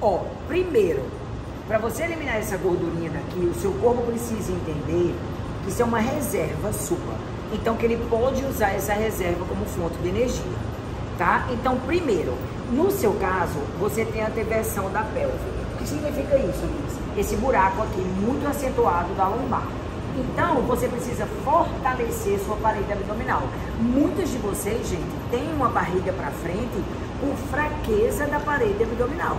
Ó, primeiro, para você eliminar essa gordurinha daqui, o seu corpo precisa entender que isso é uma reserva sua. Então, que ele pode usar essa reserva como fonte de energia, tá? Então, primeiro, no seu caso, você tem a deversão da pelve. O que significa isso, Luiz? Esse buraco aqui muito acentuado da lombar. Então, você precisa fortalecer sua parede abdominal. Muitas de vocês, gente, têm uma barriga para frente por fraqueza da parede abdominal.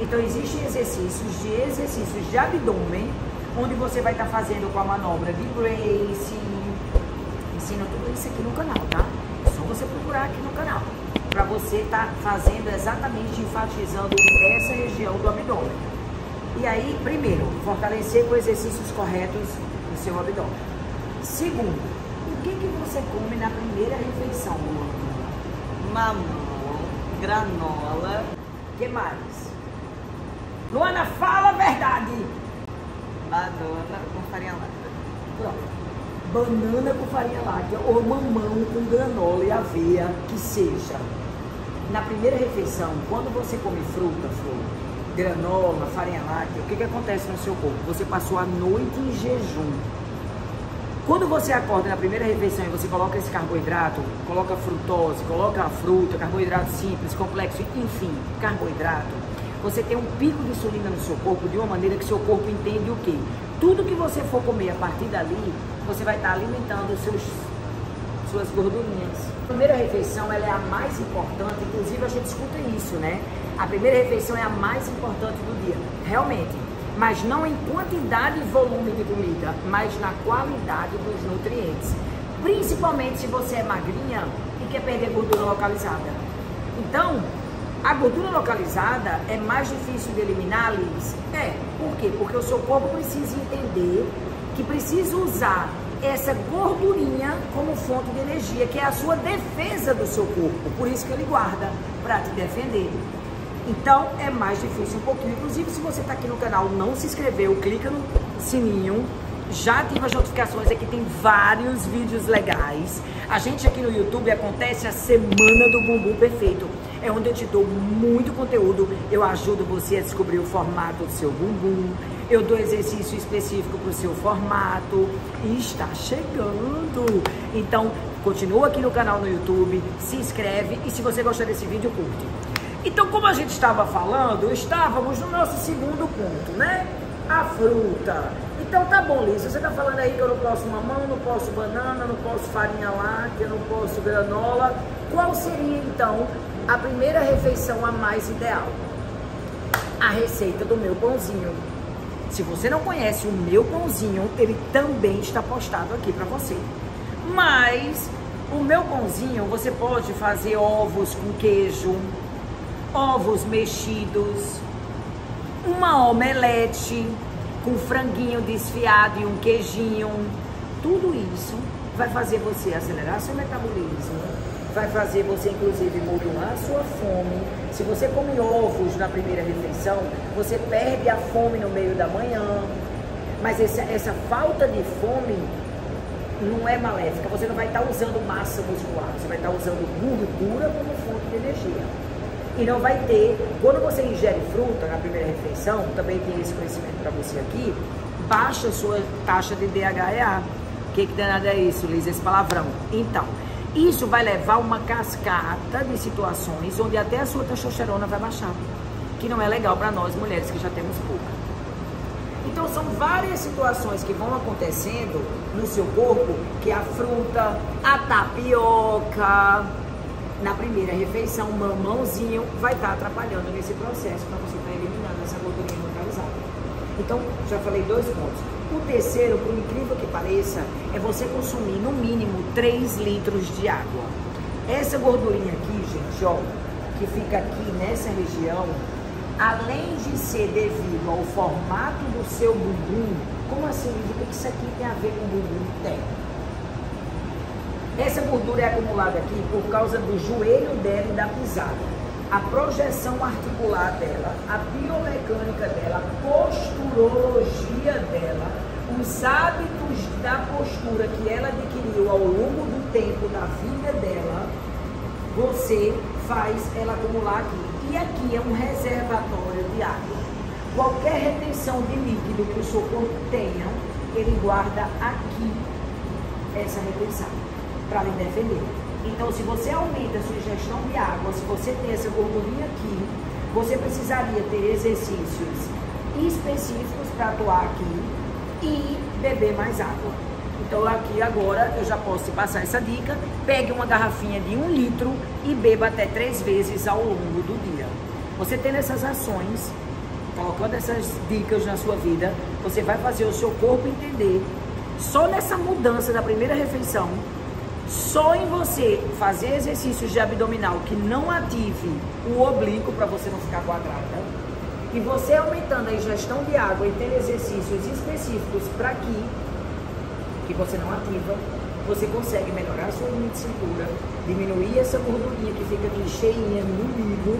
Então, existem exercícios de exercícios de abdômen, onde você vai estar tá fazendo com a manobra de Grace. Ensina tudo isso aqui no canal, tá? É só você procurar aqui no canal. Para você estar tá fazendo exatamente enfatizando essa região do abdômen. E aí, primeiro, fortalecer com exercícios corretos o seu abdômen. Segundo, o que, que você come na primeira refeição? Mamão, granola. Que mais? Luana, fala a verdade! Banana com farinha láctea. Pronto. Banana com farinha láctea ou mamão com granola e aveia, que seja. Na primeira refeição, quando você come fruta, flor, granola, farinha láctea, o que, que acontece no seu corpo? Você passou a noite em jejum. Quando você acorda na primeira refeição e você coloca esse carboidrato, coloca frutose, coloca a fruta, carboidrato simples, complexo, enfim, carboidrato, você tem um pico de insulina no seu corpo de uma maneira que seu corpo entende o quê? Tudo que você for comer a partir dali, você vai estar alimentando seus, suas gordurinhas. A primeira refeição ela é a mais importante, inclusive a gente escuta isso, né? A primeira refeição é a mais importante do dia, realmente. Mas não em quantidade e volume de comida, mas na qualidade dos nutrientes. Principalmente se você é magrinha e quer perder gordura localizada. Então, a gordura localizada é mais difícil de eliminar, Liz? É. Por quê? Porque o seu corpo precisa entender que precisa usar essa gordurinha como fonte de energia, que é a sua defesa do seu corpo. Por isso que ele guarda para te defender. Então é mais difícil um pouquinho. Inclusive, se você está aqui no canal não se inscreveu, clica no sininho, já ativa as notificações, aqui tem vários vídeos legais. A gente aqui no YouTube acontece a Semana do Bumbum Perfeito. É onde eu te dou muito conteúdo, eu ajudo você a descobrir o formato do seu bumbum, eu dou exercício específico para o seu formato e está chegando. Então, continua aqui no canal no YouTube, se inscreve e se você gostar desse vídeo, curte. Então, como a gente estava falando, estávamos no nosso segundo ponto, né? A fruta. Então tá bom, Liz, você tá falando aí que eu não posso mamão, não posso banana, não posso farinha láctea, não posso granola. Qual seria então a primeira refeição a mais ideal? A receita do meu pãozinho. Se você não conhece o meu pãozinho, ele também está postado aqui para você. Mas o meu pãozinho, você pode fazer ovos com queijo, ovos mexidos, uma omelete com franguinho desfiado e um queijinho. Tudo isso vai fazer você acelerar seu metabolismo, vai fazer você inclusive modular a sua fome. Se você come ovos na primeira refeição, você perde a fome no meio da manhã. Mas essa, essa falta de fome não é maléfica. Você não vai estar usando massa muscular, você vai estar usando gordura como fonte de energia e não vai ter. Quando você ingere fruta na primeira refeição, também tem esse conhecimento para você aqui, baixa a sua taxa de DHEA. O que, que danada é isso, Liz? Esse palavrão. Então, isso vai levar uma cascata de situações onde até a sua testosterona vai baixar, que não é legal para nós mulheres que já temos pouca. Então são várias situações que vão acontecendo no seu corpo que a fruta, a tapioca, na primeira refeição, mamãozinho vai estar tá atrapalhando nesse processo para você estar tá eliminando essa gordurinha localizada. Então, já falei dois pontos. O terceiro, por incrível que pareça, é você consumir no mínimo 3 litros de água. Essa gordurinha aqui, gente, ó, que fica aqui nessa região, além de ser devido ao formato do seu bumbum, como assim? O que isso aqui tem a ver com o bumbum? Tem essa gordura é acumulada aqui por causa do joelho dela e da pisada. A projeção articular dela, a biomecânica dela, a posturologia dela, os hábitos da postura que ela adquiriu ao longo do tempo da vida dela, você faz ela acumular aqui. E aqui é um reservatório de água. qualquer retenção de líquido que o seu corpo tenha, ele guarda aqui essa retenção para lhe defender. Então, se você aumenta a sua ingestão de água, se você tem essa gordurinha aqui, você precisaria ter exercícios específicos para atuar aqui e beber mais água. Então, aqui agora eu já posso te passar essa dica. Pegue uma garrafinha de um litro e beba até três vezes ao longo do dia. Você tendo essas ações, colocando essas dicas na sua vida, você vai fazer o seu corpo entender, só nessa mudança da primeira refeição, só em você fazer exercícios de abdominal que não ative o oblíquo para você não ficar quadrada, e você aumentando a ingestão de água e tendo exercícios específicos para aqui, que você não ativa, você consegue melhorar a sua linha de cintura, diminuir essa gordurinha que fica aqui cheinha no umbigo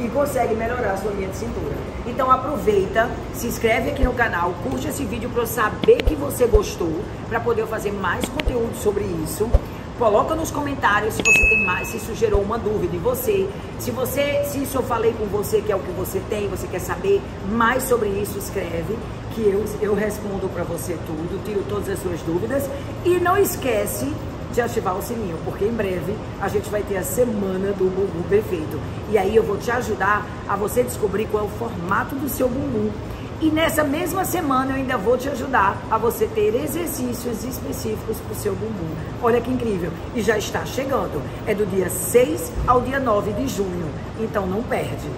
e consegue melhorar a sua linha de cintura. Então aproveita, se inscreve aqui no canal, curte esse vídeo para eu saber que você gostou, para poder fazer mais conteúdo sobre isso. Coloca nos comentários se você tem mais, se isso gerou uma dúvida em você. Se você, se isso eu falei com você que é o que você tem, você quer saber mais sobre isso, escreve que eu, eu respondo para você tudo, tiro todas as suas dúvidas e não esquece de ativar o sininho, porque em breve a gente vai ter a semana do bumbum perfeito. E aí eu vou te ajudar a você descobrir qual é o formato do seu bumbum. E nessa mesma semana eu ainda vou te ajudar a você ter exercícios específicos para o seu bumbum. Olha que incrível! E já está chegando. É do dia 6 ao dia 9 de junho. Então não perde.